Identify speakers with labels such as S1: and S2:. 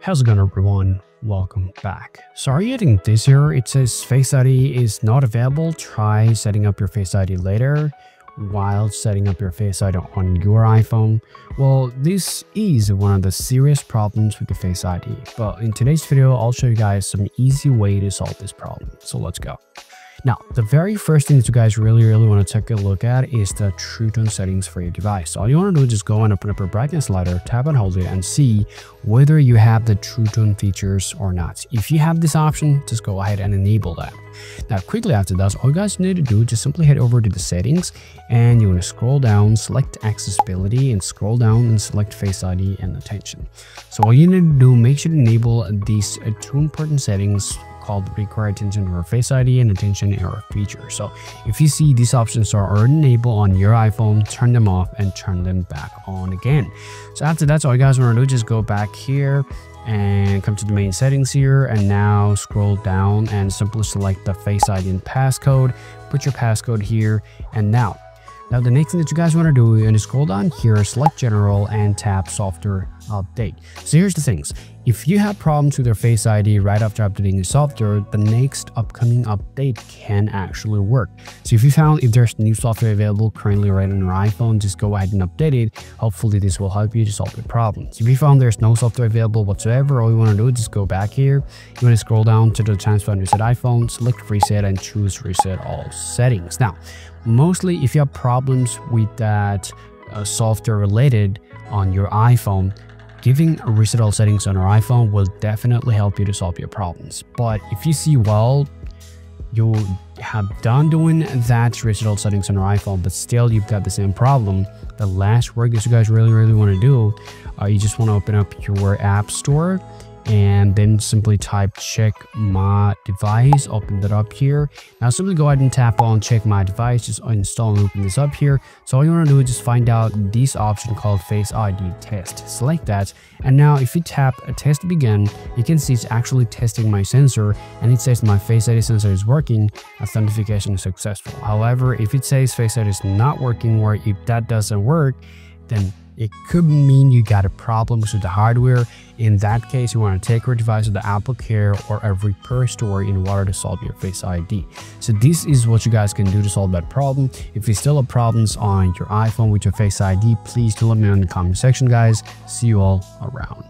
S1: How's it going everyone? Welcome back. So are you getting this here? It says Face ID is not available. Try setting up your Face ID later while setting up your Face ID on your iPhone. Well, this is one of the serious problems with the Face ID. But in today's video, I'll show you guys some easy way to solve this problem. So let's go. Now, the very first thing that you guys really, really want to take a look at is the True Tone settings for your device. All you want to do is just go and open up your brightness slider, tap and hold it, and see whether you have the True Tone features or not. If you have this option, just go ahead and enable that. Now, quickly after that, all you guys need to do is just simply head over to the settings and you want to scroll down, select accessibility and scroll down and select Face ID and attention. So all you need to do, make sure to enable these uh, two important settings called require attention or face ID and attention aware feature. So if you see these options are already enabled on your iPhone, turn them off and turn them back on again. So after that, all you guys want to do, just go back here and come to the main settings here and now scroll down and simply select the face ID and passcode put your passcode here and now now the next thing that you guys want to do is scroll down here, select general and tap software update. So here's the things. If you have problems with your Face ID right after updating the software, the next upcoming update can actually work. So if you found if there's new software available currently right on your iPhone, just go ahead and update it. Hopefully this will help you to solve your problems. If you found there's no software available whatsoever, all you want to do is just go back here. You want to scroll down to the transfer and reset iPhone, select reset and choose reset all settings. Now, mostly if you have problems with that uh, software related on your iPhone, Giving reset all settings on your iPhone will definitely help you to solve your problems. But if you see, well, you have done doing that reset all settings on your iPhone, but still you've got the same problem, the last work that you guys really, really want to do, uh, you just want to open up your app store and then simply type check my device. Open that up here. Now simply go ahead and tap on check my device. Just install and open this up here. So all you want to do is just find out this option called face id test. Select that and now if you tap a test begin you can see it's actually testing my sensor and it says my face id sensor is working. Authentication is successful. However if it says face id is not working or if that doesn't work then it could mean you got a problem with the hardware. In that case, you want to take your device to the Apple Care or a repair store in order to solve your Face ID. So this is what you guys can do to solve that problem. If you still have problems on your iPhone with your Face ID, please do let me know in the comment section, guys. See you all around.